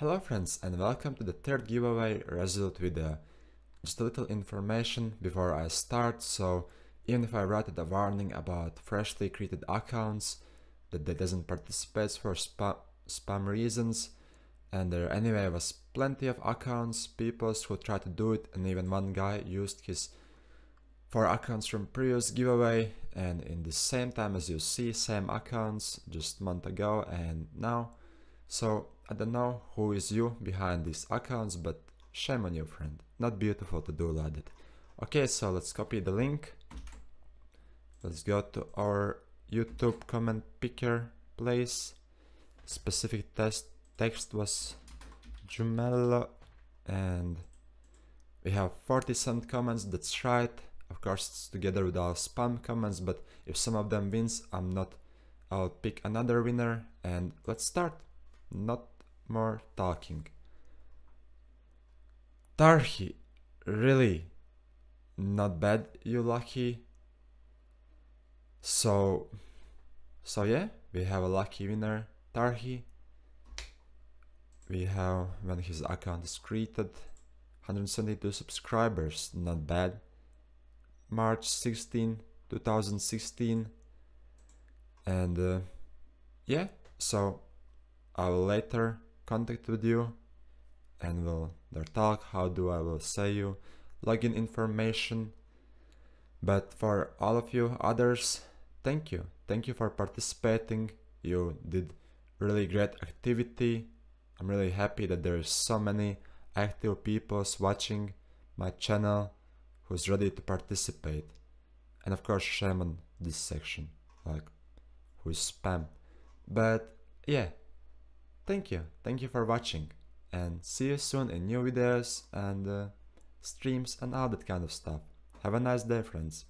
Hello friends and welcome to the third giveaway result with uh, just a little information before I start. So even if I write a warning about freshly created accounts that they doesn't participate for spa spam reasons and there anyway was plenty of accounts people who tried to do it and even one guy used his four accounts from previous giveaway and in the same time as you see same accounts just month ago and now. So I don't know who is you behind these accounts, but shame on you friend. Not beautiful to do like that. Okay, so let's copy the link. Let's go to our YouTube comment picker place. Specific test text was Jumello and we have 40 cent comments, that's right. Of course it's together with our spam comments, but if some of them wins, I'm not I'll pick another winner and let's start. Not more talking. Tarhi, really? Not bad, you lucky. So, so yeah, we have a lucky winner, Tarhi. We have, when his account is created, 172 subscribers, not bad. March 16, 2016. And uh, yeah, so I will later contact with you and we'll their talk how do I will say you login information. But for all of you others thank you. Thank you for participating. You did really great activity. I'm really happy that there's so many active people watching my channel who's ready to participate. And of course shame on this section like who's spam but yeah Thank you, thank you for watching and see you soon in new videos and uh, streams and all that kind of stuff. Have a nice day friends.